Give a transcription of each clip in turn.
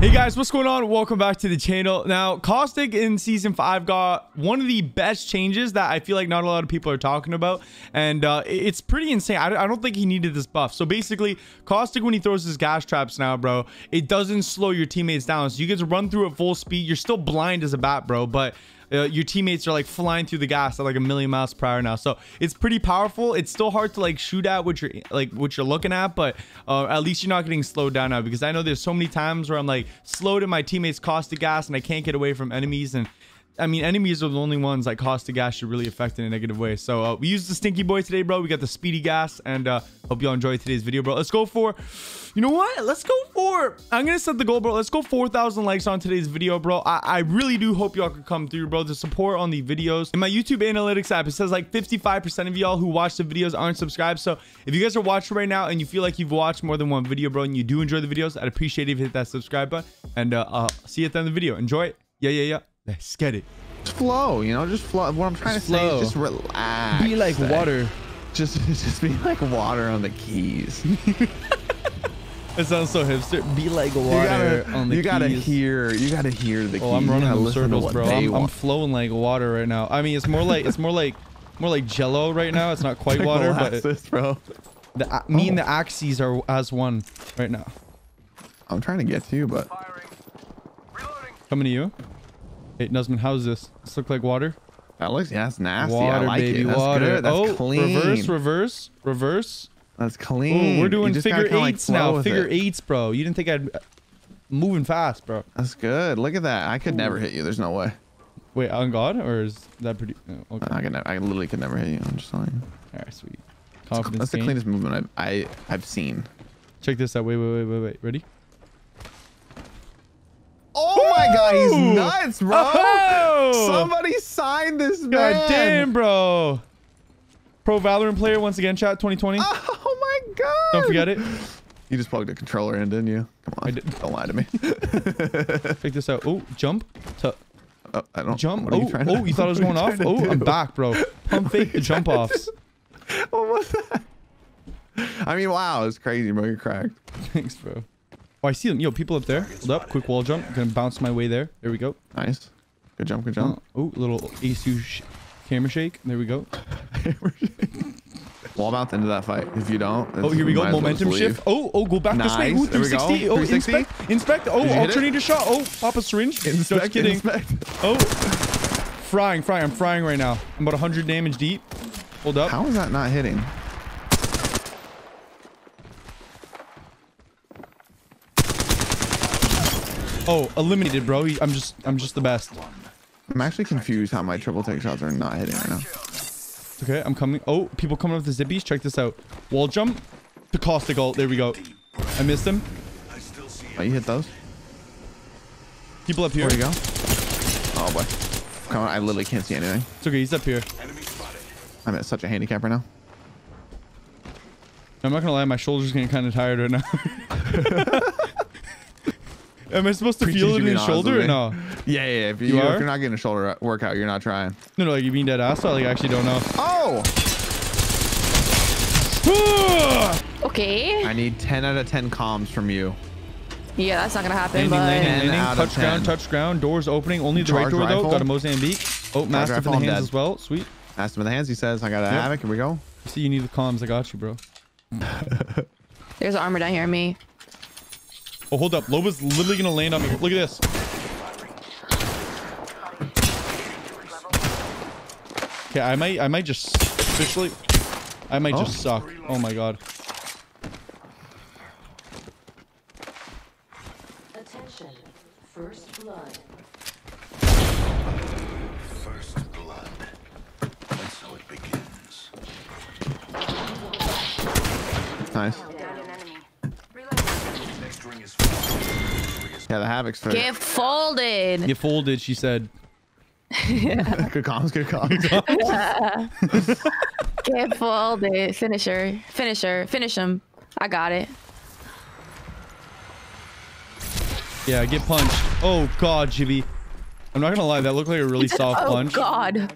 Hey guys, what's going on? Welcome back to the channel. Now, Caustic in Season 5 got one of the best changes that I feel like not a lot of people are talking about. And uh, it's pretty insane. I, I don't think he needed this buff. So basically, Caustic, when he throws his gas traps now, bro, it doesn't slow your teammates down. So you get to run through at full speed. You're still blind as a bat, bro, but uh, your teammates are like flying through the gas at like a million miles per hour now. So it's pretty powerful. It's still hard to like shoot at what you're like what you're looking at, but uh, at least you're not getting slowed down now because I know there's so many times where I'm like slowed in my teammates caustic gas and I can't get away from enemies and I mean, enemies are the only ones like caustic gas should really affect in a negative way. So uh, we used the stinky boy today, bro. We got the speedy gas, and uh, hope y'all enjoyed today's video, bro. Let's go for, you know what? Let's go for. I'm gonna set the goal, bro. Let's go 4,000 likes on today's video, bro. I, I really do hope y'all could come through, bro. The support on the videos in my YouTube analytics app, it says like 55% of y'all who watch the videos aren't subscribed. So if you guys are watching right now and you feel like you've watched more than one video, bro, and you do enjoy the videos, I'd appreciate it if you hit that subscribe button. And uh, I'll see you at the end of the video. Enjoy it. Yeah, yeah, yeah. Let's get it just flow, you know, just flow. What I'm trying just to flow. say is just relax. Be like water. Just, just be like water on the keys. it sounds so hipster. Be like water gotta, on the you keys. gotta hear. You gotta hear the. Oh, keys. Oh, I'm running in circles, bro. I'm, I'm, flowing like water right now. I mean, it's more like it's more like more like Jello right now. It's not quite water, but it, bro. The, me and the oh. axes are as one right now. I'm trying to get to you, but coming to you. Hey, Nuzman, how's this? This look like water? That looks, yeah, that's nasty. Water, I like baby, it. That's water. good. That's oh, clean. reverse, reverse, reverse. That's clean. Ooh, we're doing figure eights like now. Figure it. eights, bro. You didn't think I'd uh, moving fast, bro. That's good. Look at that. I could Ooh. never hit you. There's no way. Wait, on God, or is that pretty? Oh, okay. I can. I literally could never hit you. I'm just telling you. All right, sweet. Confidence. That's, that's the cleanest movement I've I, I've seen. Check this out. Wait, wait, wait, wait, wait. Ready? Oh my god, he's nuts, bro. Oh! Somebody signed this man. God damn, bro. Pro Valorant player once again, chat 2020. Oh my god. Don't forget it. You just plugged a controller in, didn't you? Come on. I did. Don't lie to me. Check this out. Oh, jump. To oh, I don't. Jump. Oh, you oh, you thought I was going off? Oh, do? I'm back, bro. Pump fake the jump offs. What was that? I mean, wow, it's crazy, bro. You're cracked. Thanks, bro. Oh, I see them. Yo, people up there. Hold up. Quick wall jump. Gonna bounce my way there. There we go. Nice. Good jump. Good jump. Oh, oh little ASU sh camera shake. There we go. wall bounce into that fight. If you don't. Oh, here we go. Momentum shift. Oh, oh, go back nice. this way. Ooh, 360. Oh, 360. inspect. Inspect. Oh, alternator shot. Oh, pop a syringe. Inspect. Just kidding. Inspect. Oh. Frying, frying. I'm frying right now. I'm about 100 damage deep. Hold up. How is that not hitting? Oh, eliminated, bro. I'm just, I'm just the best. I'm actually confused how my triple take shots are not hitting right now. Okay, I'm coming. Oh, people coming with the zippies. Check this out. Wall jump. The caustic ult. There we go. I missed him. Oh, you hit those? People up here. Where you go? Oh boy. Come on, I literally can't see anything. It's okay. He's up here. I'm at such a handicap right now. I'm not gonna lie, my shoulders getting kind of tired right now. Am I supposed to feel it in the shoulder or no? Yeah, yeah. If, you, you are? if you're not getting a shoulder workout, you're not trying. No, no, like you mean dead ass? I like actually don't know. Oh! okay. I need 10 out of 10 comms from you. Yeah, that's not gonna happen. Landing, landing, landing. Touch ground, touch ground. Doors opening. Only the Charge right door rifle. though. Got a Mozambique. Oh, master for the hands as well. Sweet. Master for the hands. He says, I got a yep. havoc. Here we go. You see, you need the comms. I got you, bro. There's armor down here on me. Oh, hold up. Loba's literally going to land on me. Look at this. Okay, I might, I might just officially, I might oh. just suck. Oh my god. Attention, first blood. First blood. That's how it begins. Nice. Yeah, the Havoc's for Get folded. Get folded, she said. good comms, good comms. Good comms. Get folded. Finisher. Finisher. Finish him. I got it. Yeah, get punched. Oh, God, Jibby. I'm not gonna lie, that looked like a really soft oh, punch. Oh, God.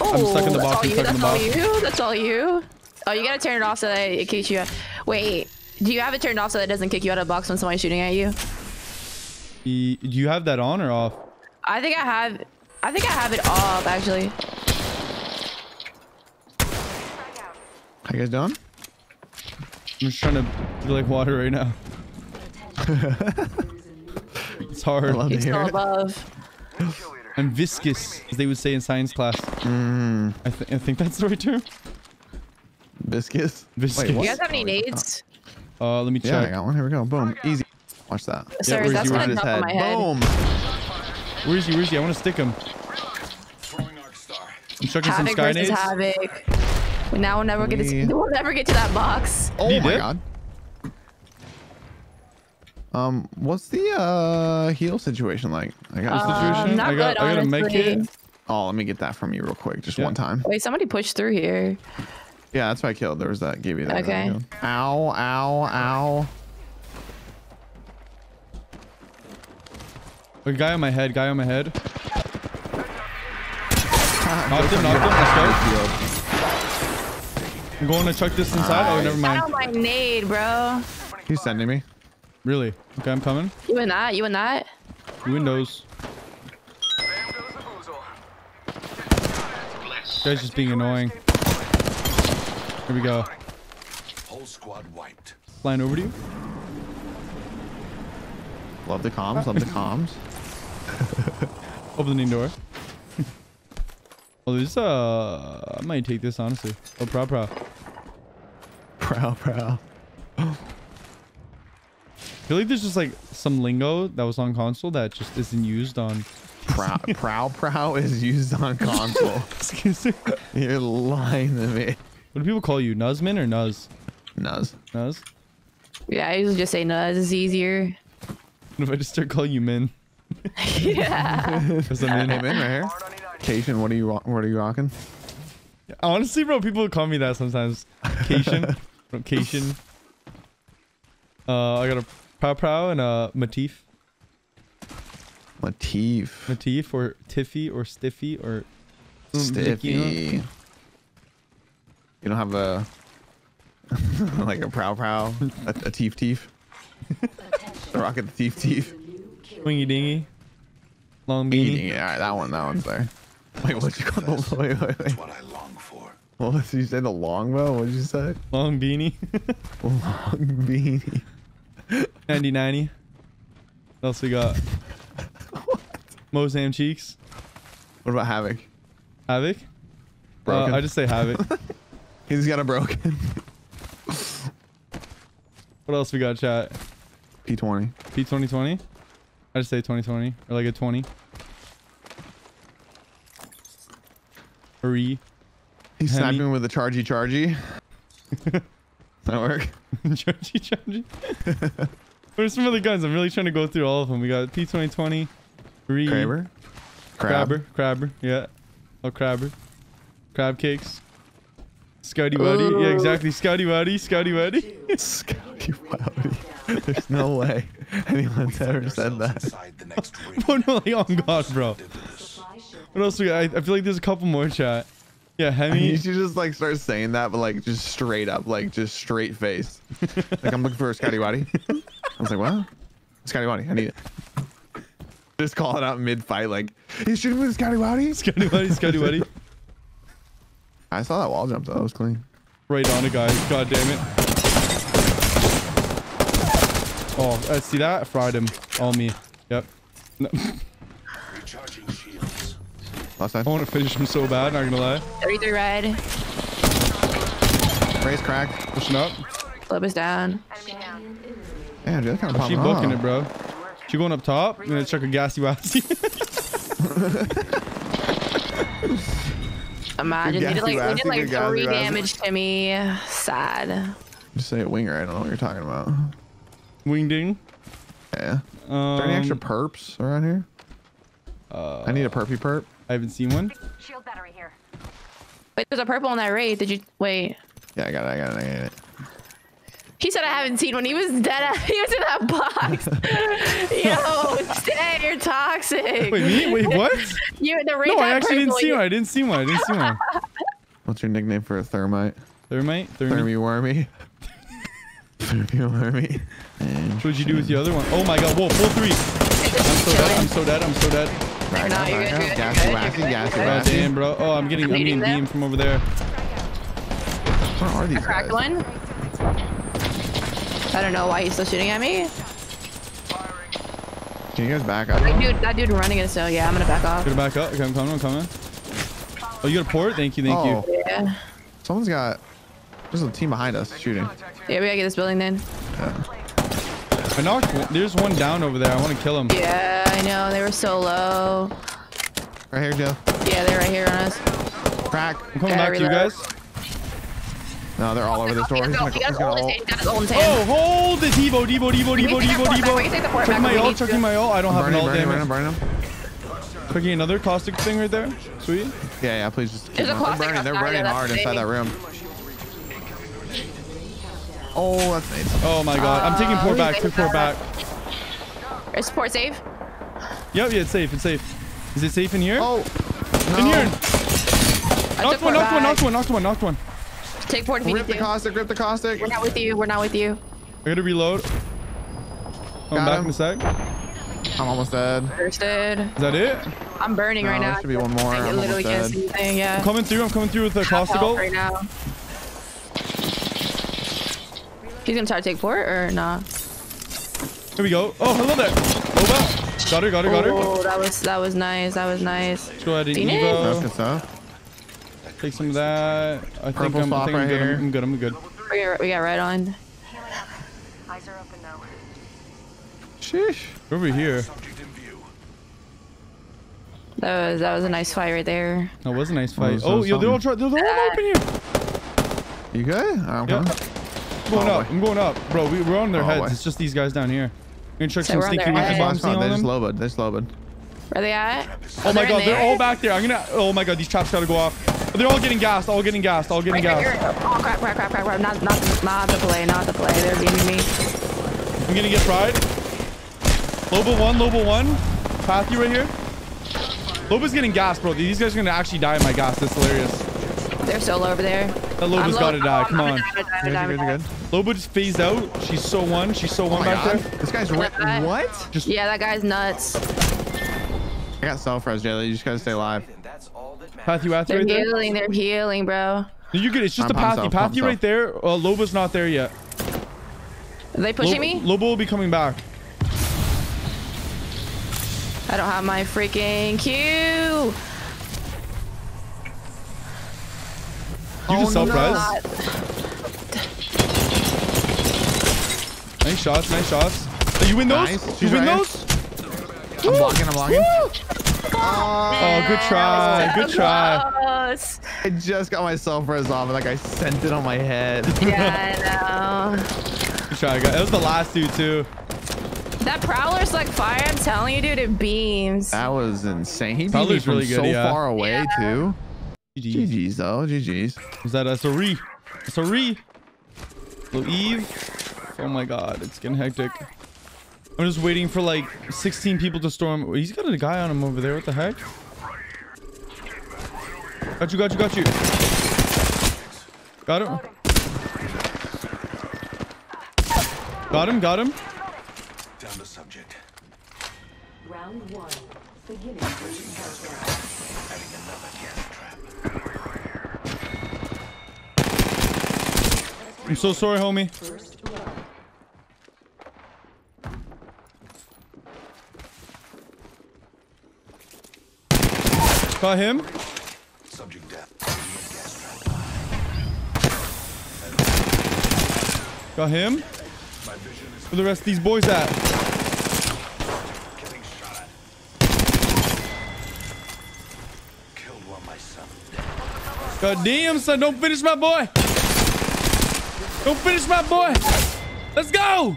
Oh, I'm stuck in the box. That's all you. That's all you. That's all you. Oh, you gotta turn it off so that it keeps you. Wait. Do you have it turned off so that it doesn't kick you out of the box when somebody's shooting at you? E- Do you have that on or off? I think I have. I think I have it off actually. How you guys doing? I'm just trying to feel like water right now. it's hard. I love to hear it. above. I'm viscous, as they would say in science class. Mm, I, th- I think that's the right term. biscuits. Viscous. You guys have any nades? Uh, let me Yeah, I check. got one. Here we go. Boom. Easy. Watch that. Sir, where's that's you gonna on jump on my head. Boom. Where is he? Where is he? I want to stick him. I'm chucking some Havoc sky versus nades. Havoc. Now we'll never get to. We'll never get to that box. Oh You my did? god. Um, what's the uh heal situation like? I got. Um, situation? not I got- good, I got a med honestly. kit. oh, let me get that from you real quick, just Yeah. one time. Wait, somebody pushed through here. Yeah, that's what I killed. There was that. Gave you that. Okay. There. Ow! Ow! Ow! A guy on my head. Guy on my head. Knocked Knocked him. Knocked him. Let's go. I'm going to chuck this inside. Oh, never mind. don't my nade, bro. He's sending me. Really? Okay, I'm coming. You and that. You and that. Windows. Guy's just being annoying. Here we go. Whole squad wiped. Flying over to you. Love the comms. Love the comms. Opening door. well, this uh, I might take this honestly. Oh, proud, proud. Prow, prow. I feel like there's just like some lingo that was on console that just isn't used on. Prow, prow, prow is used on console. Excuse me. You're lying to me. What do people call you? Nuzman or Nuz? Nuz. Nuz? Yeah, I usually just say no. It's easier. What if I just start calling you Min? yeah. Because I'm Hey, in. right here. Cation, what are you? ro- What are you rocking? Honestly, bro, people call me that sometimes. Cation. From Cation. Uh, I got a Prow Prow and a Matif. Latif. Matif or Tiffy or Stiffy or Vicky, Stiffy. You don't have a like a prow prow, a, a teef teef. The rocket the teef teef. Wingy Dingy. Long Eating Beanie. it. All right, that one, that one's there. Wait, what'd you call the wait, wait, wait. What I long for. What did you say? The longbow? What'd you say? Long Beanie. Long beanie. 90 90. What else we got? what? Mozam Cheeks. What about Havoc? Havoc. Broken. Uh, I just say Havoc. He's got a broken what else we got, chat? P20. P2020? I just say 2020. Or like a 20. Hurry. He's Hemi. sniping with a chargy chargy. Does that work? Chargy, chargy. Are some other guns? I'm really trying to go through all of them. We got P2020. Hurry. Kraber? Crabber. Crabber. Yeah. Oh, Crabber. Crab cakes. Scouty Waddy. Yeah, oh. exactly. Scotty Waddy. Scotty Waddy. Scotty Wowdy. There's no way anyone's ever said that. Inside the next ring. oh, no, like, oh, God, bro. What else we got? I, I feel like there's a couple more, chat. Yeah, You Hemi. should just like start saying that, but like just straight up, like just straight face. like I'm looking for a Scotty Waddy. I was like, what? Scotty Waddy, I need it. Just call it out mid fight, like he's shooting with Scotty Waddy. Scotty Waddy. Scotty Waddy. I saw that wall jump though. That was clean. Right on it, guys. God damn it. Oh, uh, see that? Fried him. All me. Yep. No. Recharging shields. Last time. I want to finish him so bad, not gonna lie. 33 red. Raise crack. Pushing up. Flip us down. Yeah, dude, that kind of Oh, she popping booking off. it, bro. She going up top. I'm gonna check a gassy wassy. Imagine Good they did like, gassy did like three damage to me. Sad. Just say it winger. I don't know what you're talking about. Wing ding. Yeah. Um, Is there any extra perps around here? uh, I need a perpy perp. I haven't seen one. Shield battery here. Wait, there's a purple on that raid. Did you wait? Yeah, I got it. I got it. I got it. He said I haven't seen one. He was dead. He was in that box. Yo, stay. You're toxic. Wait, me? Wait, what? You the. No, I had actually didn't see you- one. I didn't see one. I didn't see one. What's your nickname for a thermite? Thermite? Thermite? Thermy wormy. Thermy wormy. And What'd you do with the other one? Oh my god, whoa, full three. I'm so dead. I'm so dead. I'm so dead. Back No, up, you're good, you're Gassy, good, wassy, you're gassy, good. Oh damn, bro. Oh, I'm getting I'm getting beamed from over there. Where are these Cracked guys? one. I don't know why he's still shooting at me. Can you guys back up? That dude, that dude running is so yeah. I'm gonna back off. Gonna back up. Okay, I'm coming. I'm coming. Oh, you got a port? Thank you. Thank Oh. you. Yeah. Someone's got. There's a team behind us shooting. Yeah, we gotta get this building then. Yeah. I knocked. One. There's one down over there. I want to kill him. Yeah, I know. They were so low. Right here, Joe. Yeah, they're right here on us. Crack. I'm coming Okay, back to you guys. No, they're all over this door. He He's gonna, he's gonna in ult. hand. He got his ult in his Oh, hold it, Devo, Devo, Devo, Devo, Devo, that port back, we Devo. can take the port Checking my if we ult, need checking my ult. I don't have an Burning, ult, burning, damn burning, it. burning. Checking another caustic thing right there. Sweet. Yeah, yeah, please just keep There's a. They're burning, they're outside, burning hard inside that room. Oh, that's nice. Oh my god. I'm taking port Oh, uh, back. he's Took port back. Is port safe? Yep, yeah, it's safe. It's safe. Is it safe in here? Oh. In here. Knocked one, knocked one, knocked one, knocked one, knocked one. Take port if you Rip need the to. caustic, rip the caustic. We're not with you. We're not with you. I gotta reload. I'm Got back him. in a sec. I'm almost dead. Understood. Is that it? I'm burning No, right there now. should be one more. I I'm literally can't dead. see anything. Yeah. Coming through. I'm coming through with the Half health right now. He's gonna try to take port or nah? Here we go. Oh, hello there. Over. Got her, got her, got her. Oh, that was that was nice. That was nice. Let's go ahead and Phoenix? That's Evo. Good stuff. Take some of that. I think Purple I'm, I spot think I'm right good. here. I'm, I'm good. I'm good. We got, we got right on. Eyes are open now. Sheesh. Over here. Subject in view. That was that was a nice fight right there. That was a nice fight. so Oh, yo, they're all something. try- they're all open here. You good? I'm Yeah. I'm going Oh, up. boy. I'm going up, bro. We, we're on their Oh, heads. boy. It's just these guys down here. We're gonna check So some we're on stinky their wicked heads. bombs They just them. They just lobed. Where are they at? Oh my god, in they're there? all back there. I'm gonna. Oh my god, these traps gotta go off. They're all getting gassed. All getting gassed. All getting Right here. gassed. Oh crap! Crap! Crap! Crap! Crap! Not not the, not the play. Not the play. They're beaming me. I'm gonna get fried. Loba one. Loba one. Pathy right here. Loba's getting gassed, bro. These guys are gonna actually die in my gas. That's hilarious. They're solo over there. That I'm Loba's low- gotta die. I'm- Come I'm on. gonna Good, gonna good, I'm good, gonna good. die. Loba just phased out. She's so one. She's so Oh one my back god. there. This guy's ri- that- what? Just Yeah, that guy's nuts. I got self res, Jayla. You just gotta stay alive. And that's all that matters. Pathy They're right there. healing. They're healing, bro. No, You're good. It's just I'm a pop Pathy. self, pop Pathy right there. Uh, Loba's not there yet. Are they pushing Loba, me? Loba will be coming back. I don't have my freaking Q. You Oh, just self res. Not- Nice shots. Nice shots. Oh, you win those? Nice. You She's win right those? I'm blocking. I'm blocking. Oh, good try. Good try. Close. I just got my self res off and like I sent it on my head. Yeah, I know. Good try, guys. That was the last dude too. That prowler's like fire. I'm telling you, dude, it beams. That was insane. He beat me Prowler's from really good, so yeah. far away Yeah. too. GG. GG's though. GG's. Was that a sorry? A sorry. Little Eve. Oh my god, it's getting hectic. I'm just waiting for like 16 people to storm. He's got a guy on him over there. What the heck? Got you, got you, got you. Got him. Got him, got him. Down the subject. Round one. Beginning. Adding another gas trap. I'm so sorry, homie. Got him. Subject death. Got him. My vision is Where the rest of these boys at? getting at. Killed one myself. God damn, son. Don't finish my boy. Don't finish my boy. Let's go.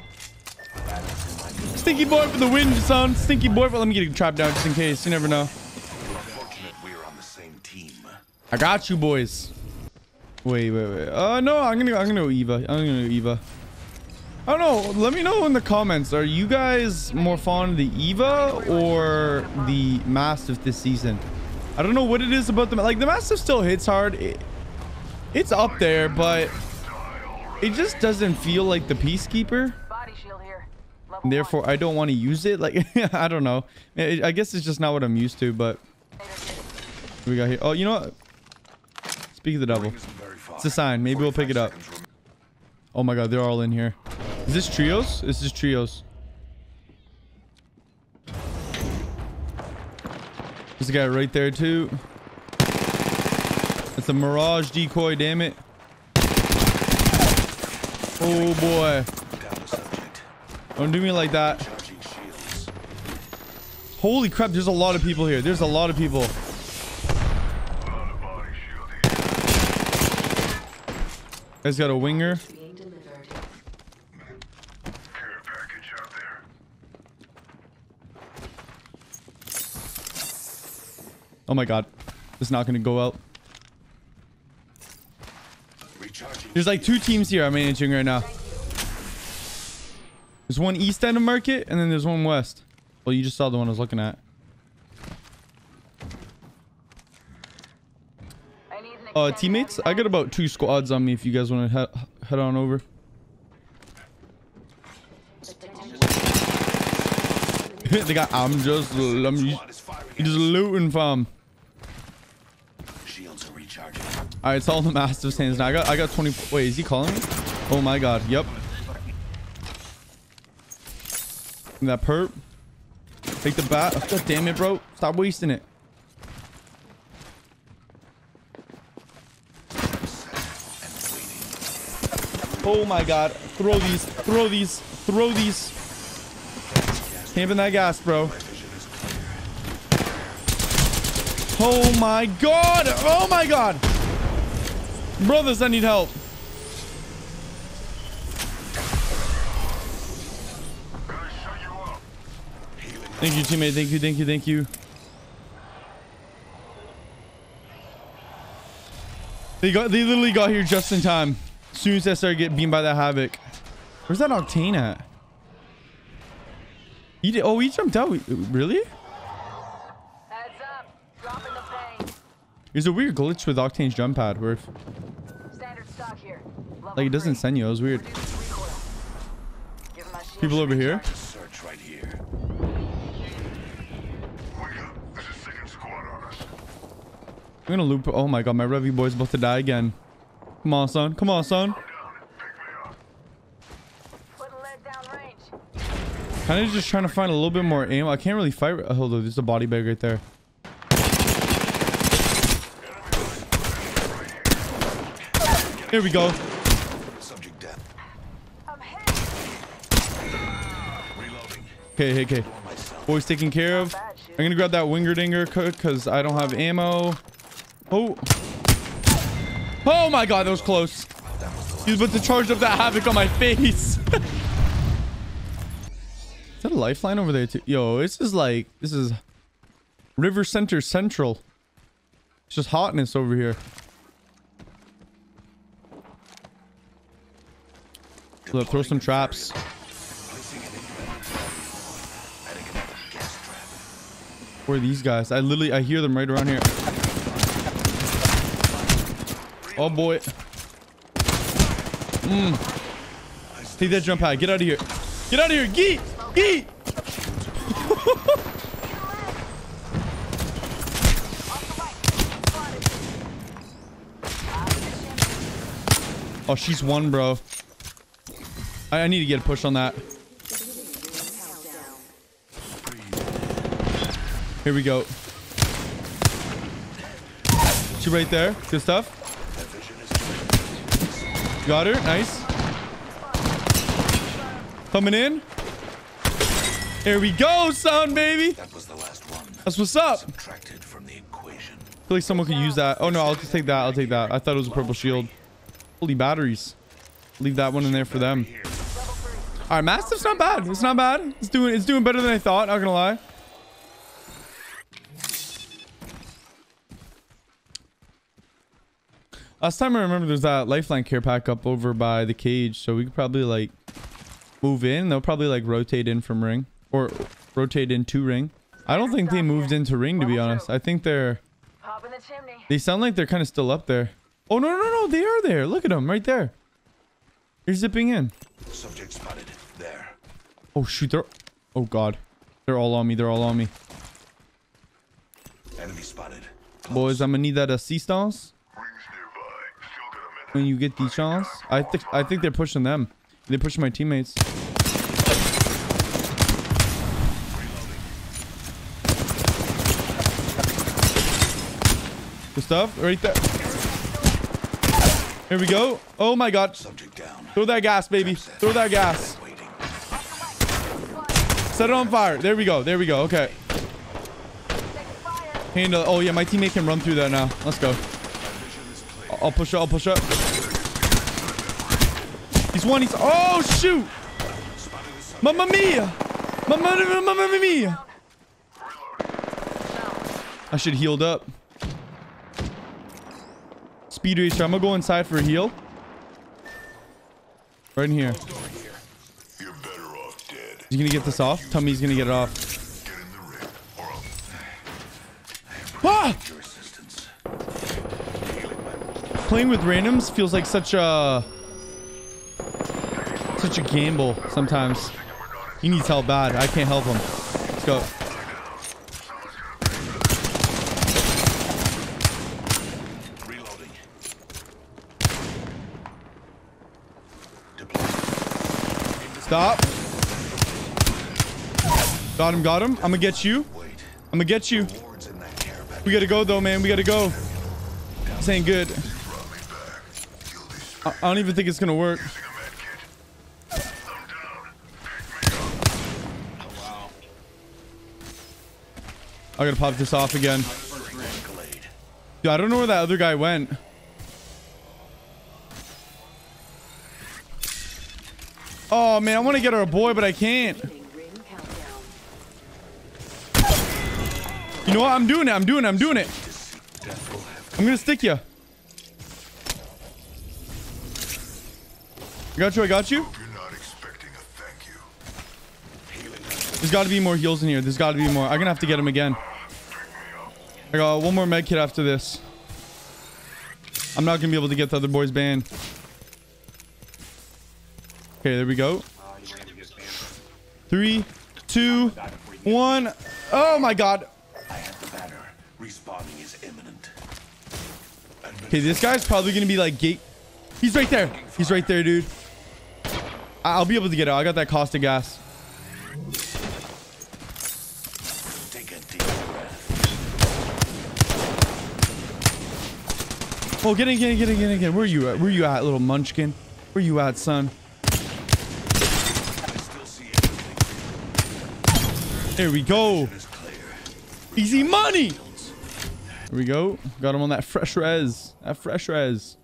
Stinky boy for the win, son. Stinky boy for. Let me get a trap down just in case. You never know. I got you, boys. Wait, wait, wait. Uh, no, I'm gonna, I'm gonna go Eva. I'm gonna go Eva. I don't know. Let me know in the comments. Are you guys more fond of the Eva or the Mastiff this season? I don't know what it is about the like the Mastiff still hits hard. It, it's up there, but it just doesn't feel like the Peacekeeper. Body shield here. Low Level Therefore, I don't want to use it. Like, I don't know. I guess it's just not what I'm used to, but we got here. Oh, you know what? Speak of the devil. It's a sign. Maybe we'll pick it up. 45 seconds rem- Oh my god, they're all in here. Is this trios? This is trios. There's a guy right there too. It's a mirage decoy, damn it. Oh boy. Don't do me like that. Holy crap, there's a lot of people here. There's a lot of people. Guys got a winger. Oh my god. It's not gonna go out. There's like two teams here I'm managing right now. There's one east end of market and then there's one west. Well, you just saw the one I was looking at. I need an Uh, teammates, I got about two squads on me if you guys want to he head on over. they got, I'm just, I'm just, Squad is firing. just looting from. Shields are recharging. All right, it's all the mastiff's hands now. I got, I got 20. Wait, is he calling me? Oh my god. Yep. That perp. Take the bat. Oh, god damn it, bro. Stop wasting it. Oh my god. Throw these. Throw these. Throw these. Camping that gas, bro. Oh my god. Oh my god. Brothers, I need help. Thank you, teammate. Thank you, thank you, thank you. They got they literally got here just in time. As soon as I started getting beamed by that havoc. Where's that octane at? He did oh he jumped out. Really? Heads up. Dropping the. There's a weird glitch with Octane's jump pad where if, Standard stock here. Like it doesn't three. send you. It was weird. Reduce recoil. Give my shield People over here. Search right here. There's a second squad on us. I'm gonna loop. Oh my god, my Revy boy's about to die again. Come on, son. Come on, son. Putting lead down range. Kind of just trying to find a little bit more aim. I can't really fight. Oh, hold on, there's a body bag right there. Here we go. Subject dead. I'm hit. Reloading. Okay, okay, okay. Boys taken care of. I'm gonna grab that winger dinger because I don't have ammo. Oh. Oh my god, that was close. He's about to charge up that havoc on my face. Is that a lifeline over there too? Yo, this is like, this is River Center Central. It's just hotness over here. Look, throw some traps. Where are these guys? I literally, I hear them right around here. Oh boy. Mm. Take that jump pad. Get out of here. Get out of here. Geet. Geet. oh, she's one, bro. I, I need to get a push on that. Here we go. She right there. Good stuff. Got her. Nice. Coming in. Here we go, son, baby. That was the last one. That's what's up. Subtracted from the equation. feel like someone could use that. Oh, no. I'll just take that. I'll take that. I thought it was a purple shield. Holy batteries. Leave that one in there for them. All right, Mastiff's not bad. It's not bad. It's doing it's doing better than I thought. Not gonna lie. Last time I remember there's that lifeline care pack up over by the cage, so we could probably like move in. They'll probably like rotate in from ring or rotate into ring. I don't think they moved into ring to be honest. I think they're Pop the chimney. they sound like they're kind of still up there. Oh no no no! They are there. Look at them right there. They're zipping in. Subject spotted. There. Oh, shoot. They're... Oh, God. They're all on me. They're all on me. Enemy spotted. Boys, I'm gonna need that assistance when you get the chance. I think I think they're pushing them. They're pushing my teammates. Good stuff. Right there. Here we go. Oh my god. Subject down. Throw that gas, baby. Throw that gas. Set it on fire. There we go. There we go. Okay. Handle. Oh yeah, my teammate can run through that now. Let's go. I'll push up. I'll push up. He's one. He's. Oh shoot! Mamma mia! Mamma, mamma mia! I should healed up. Speed racer. I'm gonna go inside for a heal. Right in here. He's gonna get this off. Tell me he's gonna get it off. Ah! Playing with randoms feels like such a such a gamble sometimes. He needs help bad. I can't help him. Let's go. Stop. Got him, got him. I'm gonna get you. I'm gonna get you. We gotta go though, man. We gotta go. This ain't good. I don't even think it's gonna work. I gotta pop this off again. Dude, I don't know where that other guy went. Oh man, I want to get her a boy, but I can't. You know what? I'm doing it. I'm doing it. I'm doing it. I'm gonna stick you. I got you. I got you. There's got to be more heals in here. There's got to be more. I'm gonna have to get him again. I got one more med kit after this. I'm not gonna be able to get the other boy's band. Okay, there we go. Three, two, one. Oh my god. I have the banner. Respawning is imminent. Okay, this guy's probably gonna be like gate. He's right there. He's right there, dude. I'll be able to get out. I got that caustic gas. Take a deep breath. Oh, get in, get in, get in, get in, get in. Where you at? Where you at, little munchkin? Where you at, son? There we go. Easy money. Here we go. Got him on that fresh res. That fresh res.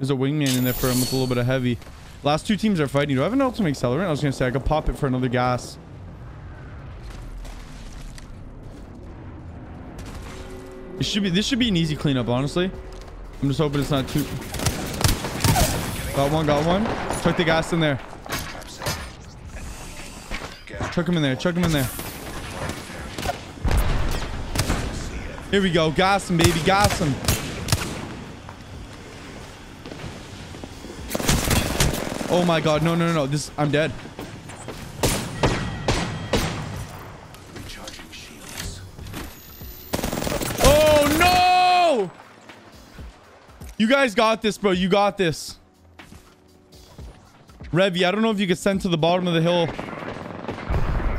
There's a wingman in there for him with a little bit of heavy. Last two teams are fighting. Do I have an ultimate accelerant? I was gonna say I could pop it for another gas. It should be. This should be an easy cleanup, honestly. I'm just hoping it's not too. Got one. Got one. Chuck the gas in there. Chuck him in there. Chuck him in there. Here we go. Gas him, baby. Gas him. Oh my god. No, no, no, no. This I'm dead. You guys got this, bro. You got this. Revy, I don't know if you could send to the bottom of the hill.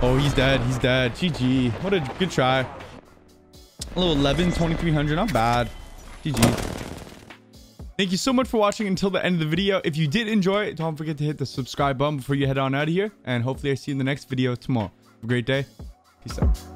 Oh, he's dead. He's dead. GG. What a good try. A little 11, 2300. Not bad. GG. Thank you so much for watching until the end of the video. If you did enjoy it, don't forget to hit the subscribe button before you head on out of here. And hopefully I see you in the next video tomorrow. Have a great day. Peace out.